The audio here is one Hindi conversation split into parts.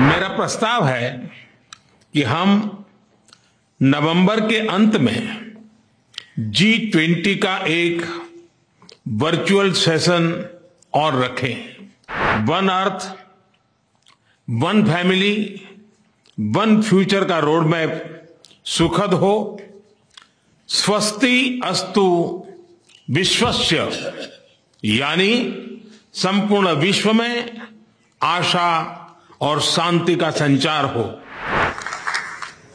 मेरा प्रस्ताव है कि हम नवंबर के अंत में जी ट्वेंटी का एक वर्चुअल सेशन और रखें। One earth one family one future का रोड मैप सुखद हो, स्वस्ति अस्तु विश्वस्य, यानी संपूर्ण विश्व में आशा और शांति का संचार हो।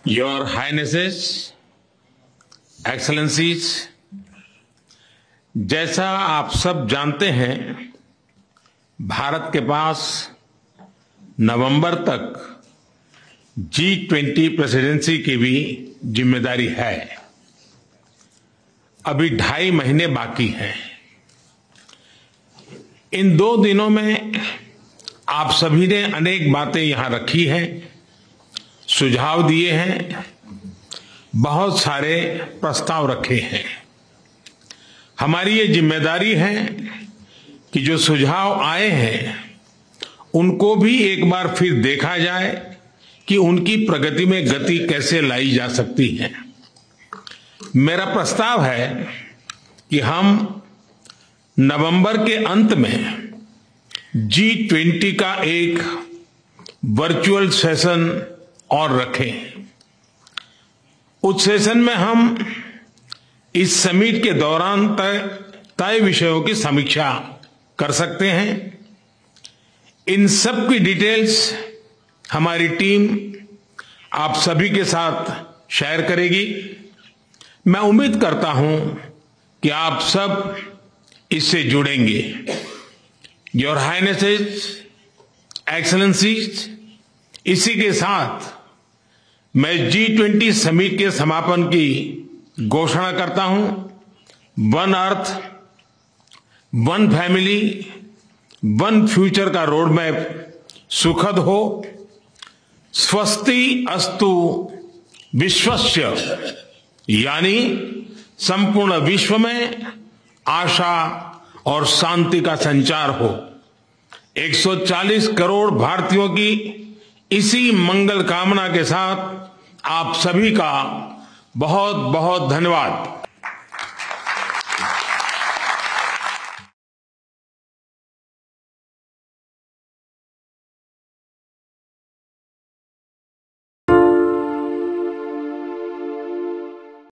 योर हाइनेसेस एक्सलेंसीज जैसा आप सब जानते हैं, भारत के पास नवंबर तक जी ट्वेंटी प्रेसिडेंसी की भी ज़िम्मेदारी है। अभी ढाई महीने बाकी हैं। इन दो दिनों में आप सभी ने अनेक बातें यहाँ रखी हैं, सुझाव दिए हैं, बहुत सारे प्रस्ताव रखे हैं। हमारी ये ज़िम्मेदारी है कि जो सुझाव आए हैं, उनको भी एक बार फिर देखा जाए कि उनकी प्रगति में गति कैसे लाई जा सकती है। मेरा प्रस्ताव है कि हम नवंबर के अंत में जी ट्वेंटी का एक वर्चुअल सेशन और रखें। उस सेशन में हम इस समिट के दौरान तय तय विषयों की समीक्षा कर सकते हैं। इन सब की डिटेल्स हमारी टीम आप सभी के साथ शेयर करेगी। मैं उम्मीद करता हूँ कि आप सब इससे जुड़ेंगे। योर हाइनेसेस एक्सलेंसीज इसी के साथ मैं जी ट्वेंटी समिट के समापन की घोषणा करता हूँ। One earth one family one future का रोड मैप सुखद हो। स्वस्ति अस्तु विश्वस्य, यानी संपूर्ण विश्व में आशा और शांति का संचार हो। 140 करोड़ भारतीयों की इसी मंगल कामना के साथ आप सभी का बहुत बहुत धन्यवाद।